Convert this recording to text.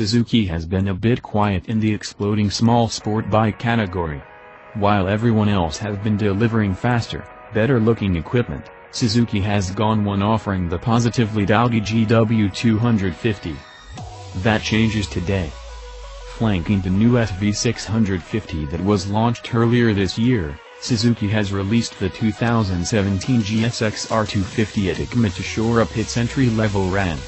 Suzuki has been a bit quiet in the exploding small sport bike category. While everyone else has been delivering faster, better-looking equipment, Suzuki has gone one offering the positively dowdy GW250. That changes today. Flanking the new SV650 that was launched earlier this year, Suzuki has released the 2017 GSX R250 at EICMA to shore up its entry-level RAM.